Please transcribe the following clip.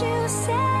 you said.